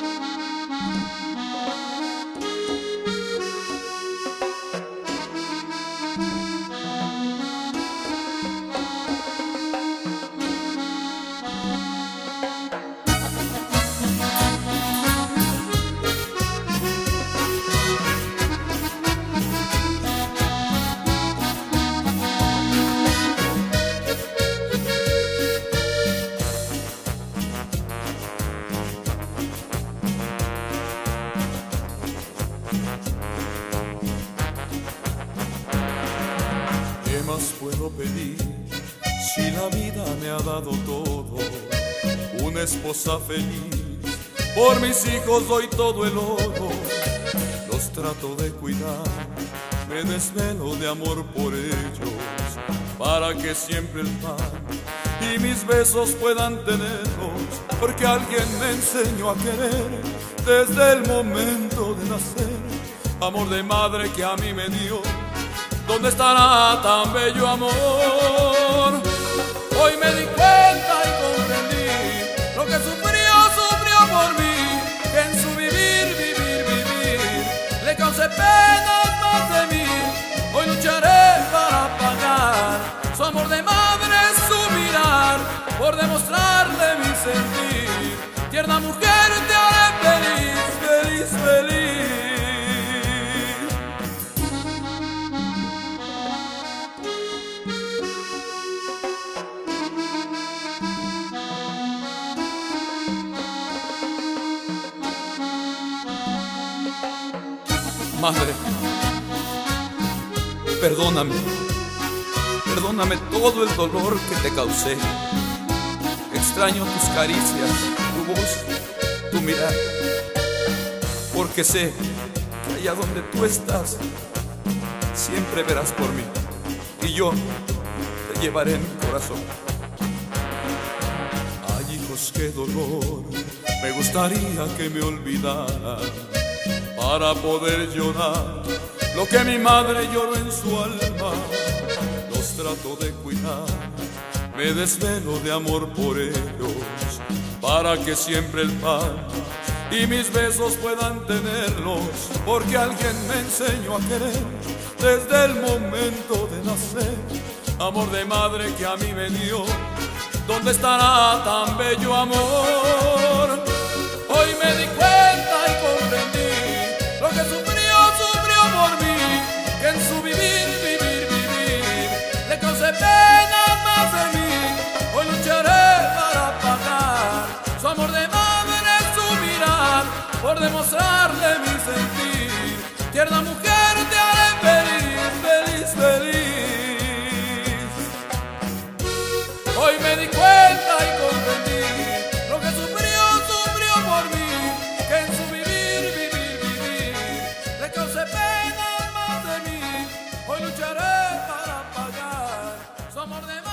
thank you puedo pedir si la vida me ha dado todo? Una esposa feliz, por mis hijos doy todo el oro, los trato de cuidar, me desvelo de amor por ellos, para que siempre el pan y mis besos puedan tenerlos, porque alguien me enseñó a querer desde el momento de nacer, amor de madre que a mí me dio ¿Dónde estará tan bello amor? Madre, perdóname, perdóname todo el dolor que te causé. Extraño tus caricias, tu voz, tu mirar, porque sé que allá donde tú estás, siempre verás por mí y yo te llevaré en mi corazón. Ay, hijos, qué dolor, me gustaría que me olvidaras para poder llorar lo que mi madre lloró en su alma. Los trato de cuidar, me desvelo de amor por ellos, para que siempre el pan y mis besos puedan tenerlos, porque alguien me enseñó a querer desde el momento de nacer. Amor de madre que a mí me dio, ¿dónde estará tan bello amor? tierna mujer te haré feliz, feliz, feliz. Hoy me di cuenta y comprendí lo que sufrió, sufrió por mí, que en su vivir, vivir, vivir, le causé pena más de mí. Hoy lucharé para pagar su amor de mí.